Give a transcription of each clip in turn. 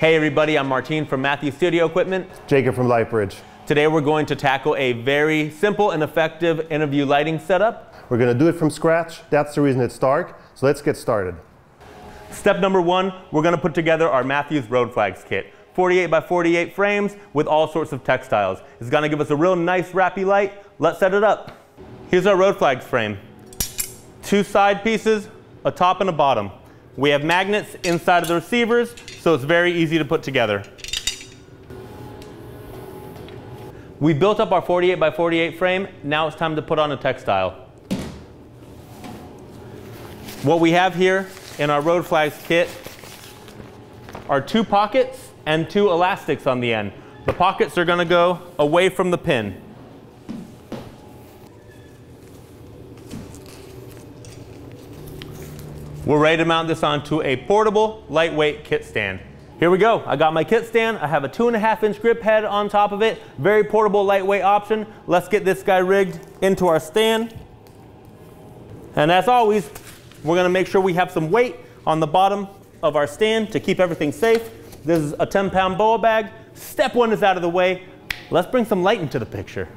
Hey everybody, I'm Martin from Matthews Studio Equipment. Jacob from Lightbridge. Today we're going to tackle a very simple and effective interview lighting setup. We're going to do it from scratch. That's the reason it's dark. So let's get started. Step number one, we're going to put together our Matthews Road Flags kit. 48 by 48 frames with all sorts of textiles. It's going to give us a real nice wrappy light. Let's set it up. Here's our Road Flags frame. Two side pieces, a top and a bottom. We have magnets inside of the receivers, so it's very easy to put together. We built up our 48 by 48 frame. Now it's time to put on a textile. What we have here in our Road Flags kit are two pockets and two elastics on the end. The pockets are going to go away from the pin. We're ready to mount this onto a portable, lightweight kit stand. Here we go. I got my kit stand. I have a two and a half inch grip head on top of it. Very portable, lightweight option. Let's get this guy rigged into our stand. And as always, we're gonna make sure we have some weight on the bottom of our stand to keep everything safe. This is a 10 pound BOA bag. Step one is out of the way. Let's bring some light into the picture.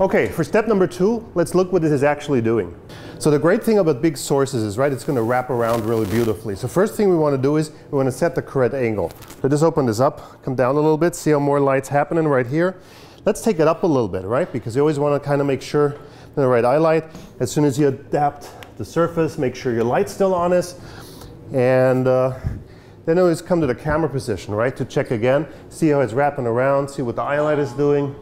Okay, for step number two, let's look what this is actually doing. So the great thing about big sources is, right, it's going to wrap around really beautifully. So first thing we want to do is we want to set the correct angle. So just open this up, come down a little bit, see how more light's happening right here. Let's take it up a little bit, right, because you always want to kind of make sure the right eye light. As soon as you adapt the surface, make sure your light's still on us. And uh, then always come to the camera position, right, to check again, see how it's wrapping around, see what the eye light is doing.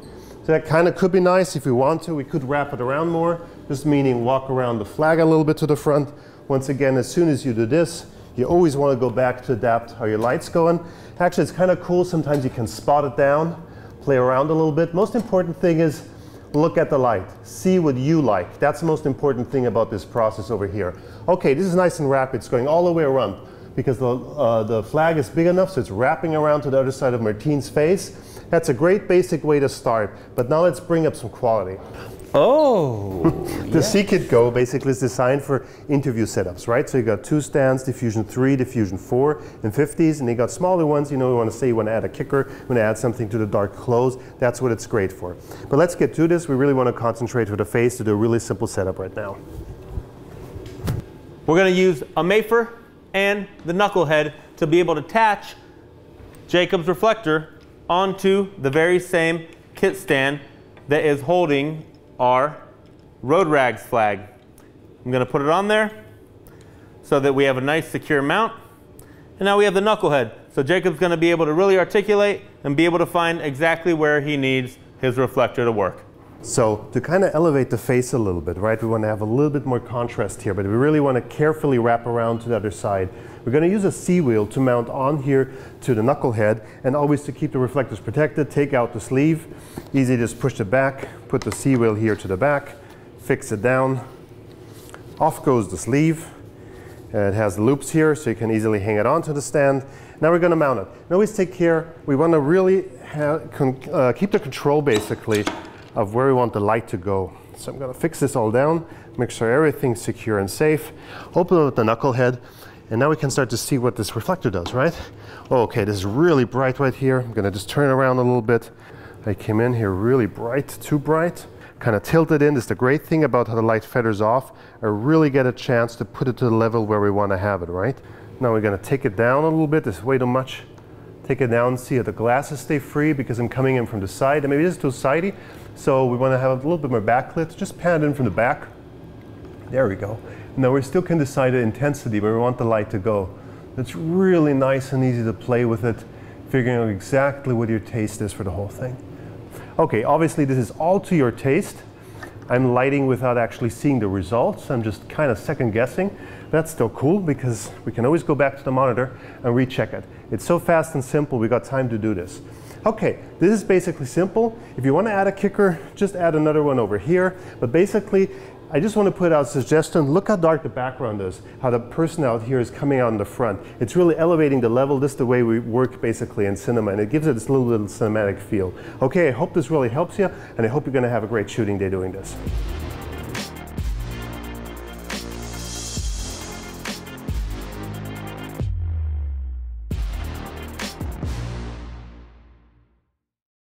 So that kind of could be nice if we want to. We could wrap it around more, just meaning walk around the flag a little bit to the front. Once again, as soon as you do this, you always want to go back to adapt how your light's going. Actually, it's kind of cool. Sometimes you can spot it down, play around a little bit. Most important thing is look at the light. See what you like. That's the most important thing about this process over here. Okay, this is nice and rapid. It's going all the way around because the, uh, the flag is big enough, so it's wrapping around to the other side of Martine's face. That's a great basic way to start. But now let's bring up some quality. Oh. the yeah. C-Kit Go basically is designed for interview setups, right? So you got two stands, Diffusion 3, Diffusion 4, and 50s, and you got smaller ones, you know, you want to say you want to add a kicker, you want to add something to the dark clothes, that's what it's great for. But let's get to this. We really want to concentrate for the face to do a really simple setup right now. We're going to use a Mafer and the knucklehead to be able to attach Jacob's reflector onto the very same kit stand that is holding our Road Flags flag. I'm going to put it on there so that we have a nice secure mount. And now we have the knucklehead. So Jacob's going to be able to really articulate and be able to find exactly where he needs his reflector to work. So to kind of elevate the face a little bit, right, we want to have a little bit more contrast here, but we really want to carefully wrap around to the other side. We're going to use a C-wheel to mount on here to the knucklehead, and always to keep the reflectors protected, take out the sleeve. Easy, just push it back, put the C-wheel here to the back, fix it down. Off goes the sleeve. it has loops here, so you can easily hang it onto the stand. Now we're going to mount it. And always take care, we want to really uh, keep the control basically of where we want the light to go. So I'm going to fix this all down, make sure everything's secure and safe. Open up the knucklehead, and now we can start to see what this reflector does, right? Okay, this is really bright right here. I'm going to just turn around a little bit. I came in here really bright, too bright. Kind of tilted in. This is the great thing about how the light feathers off. I really get a chance to put it to the level where we want to have it, right? Now we're going to take it down a little bit. This is way too much. Take it down, and see if the glasses stay free because I'm coming in from the side. And maybe this is too sidey. So we want to have a little bit more backlit. Just pan in from the back. There we go. Now we still can decide the intensity, but we want the light to go. It's really nice and easy to play with it, figuring out exactly what your taste is for the whole thing. Okay, obviously this is all to your taste. I'm lighting without actually seeing the results. I'm just kind of second guessing. That's still cool because we can always go back to the monitor and recheck it. It's so fast and simple, we got time to do this. Okay, this is basically simple. If you want to add a kicker, just add another one over here. But basically, I just want to put out a suggestion. Look how dark the background is, how the person out here is coming out in the front. It's really elevating the level. This is the way we work basically in cinema, and it gives it this little, little cinematic feel. Okay, I hope this really helps you, and I hope you're going to have a great shooting day doing this.